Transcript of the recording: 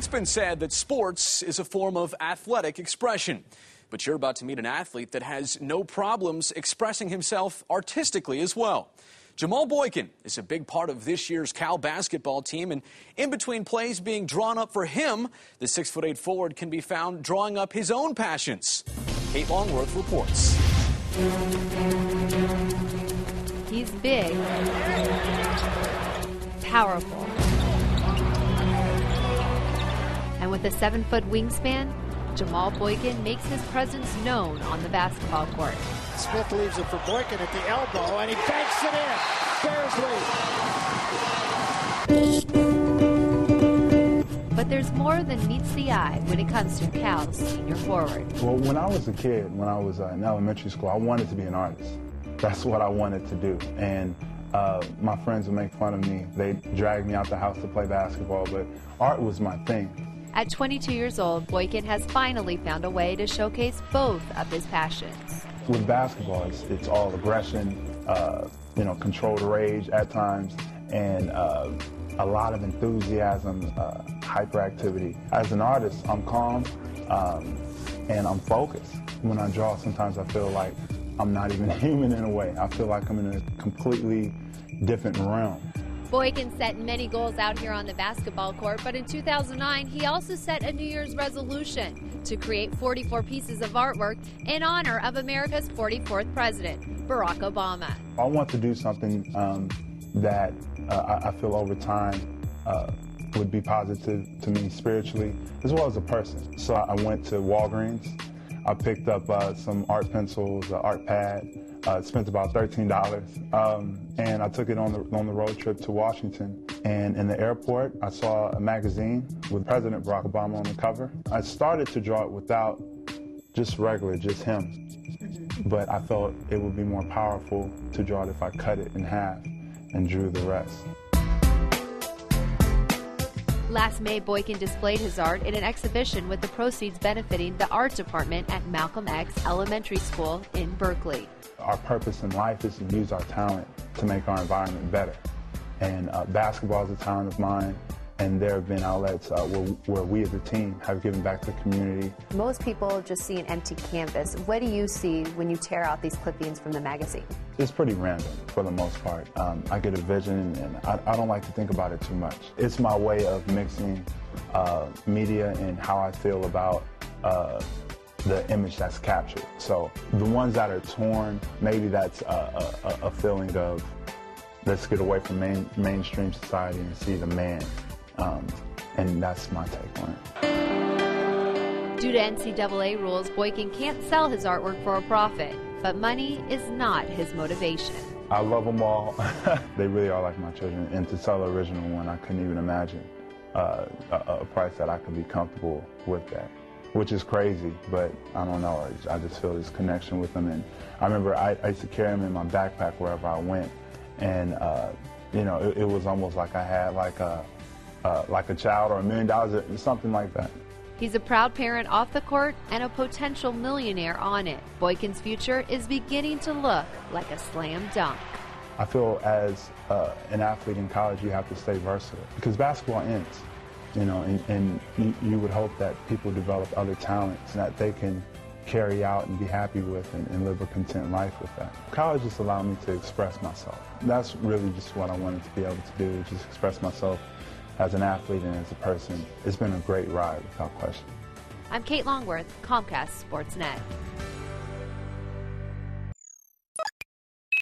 It's been said that sports is a form of athletic expression. But you're about to meet an athlete that has no problems expressing himself artistically as well. Jamal Boykin is a big part of this year's Cal basketball team, and in between plays being drawn up for him, the six foot eight forward can be found drawing up his own passions. Kate Longworth reports. He's big, powerful, with a seven foot wingspan, Jamal Boykin makes his presence known on the basketball court. Smith leaves it for Boykin at the elbow, and he banks it in. Bears lead. But there's more than meets the eye when it comes to Cal's senior forward. Well, when I was a kid, when I was uh, in elementary school, I wanted to be an artist. That's what I wanted to do. And uh, my friends would make fun of me. They drag me out the house to play basketball, but art was my thing. At 22 years old, Boykin has finally found a way to showcase both of his passions. With basketball, it's, it's all aggression, uh, you know, controlled rage at times, and uh, a lot of enthusiasm, uh, hyperactivity. As an artist, I'm calm um, and I'm focused. When I draw, sometimes I feel like I'm not even human in a way. I feel like I'm in a completely different realm. Boykin set many goals out here on the basketball court, but in 2009, he also set a New Year's resolution to create 44 pieces of artwork in honor of America's 44th president, Barack Obama. I want to do something um, that uh, I feel over time uh, would be positive to me spiritually as well as a person. So I went to Walgreens. I picked up uh, some art pencils, an art pad, uh, spent about $13, um, and I took it on the, on the road trip to Washington. And in the airport, I saw a magazine with President Barack Obama on the cover. I started to draw it without just regular, just him. But I felt it would be more powerful to draw it if I cut it in half and drew the rest. Last May, Boykin displayed his art in an exhibition with the proceeds benefiting the art department at Malcolm X Elementary School in Berkeley. Our purpose in life is to use our talent to make our environment better. And uh, basketball is a talent of mine, and there have been outlets uh, where, where, we as a team have given back to the community. Most people just see an empty canvas. What do you see when you tear out these clippings from the magazine? It's pretty random for the most part. Um, I get a vision, and I, I, don't like to think about it too much. It's my way of mixing uh, media and how I feel about uh, the image that's captured. So the ones that are torn, maybe that's a, a, a feeling of let's get away from main, mainstream society and see the man. Um, and that's my take on it. Due to NCAA rules, Boykin can't sell his artwork for a profit, but money is not his motivation. I love them all. they really are like my children. And to sell the original one, I couldn't even imagine uh, a, a price that I could be comfortable with that which is crazy, but I don't know. I just feel this connection with them. And I remember I, I used to carry them in my backpack wherever I went. And, uh, you know, it, it, was almost like I had like a, uh, like a child or a million dollars, something like that. He's a proud parent off the court and a potential millionaire on it. Boykin's future is beginning to look like a slam dunk. I feel as uh, an athlete in college, you have to stay versatile because basketball ends you know, and, and you, you, would hope that people develop other talents that they can carry out and be happy with and, and, live a content life with that. College just allowed me to express myself. That's really just what I wanted to be able to do, just express myself as an athlete and as a person. It's been a great ride without question. I'm Kate Longworth, Comcast Sportsnet.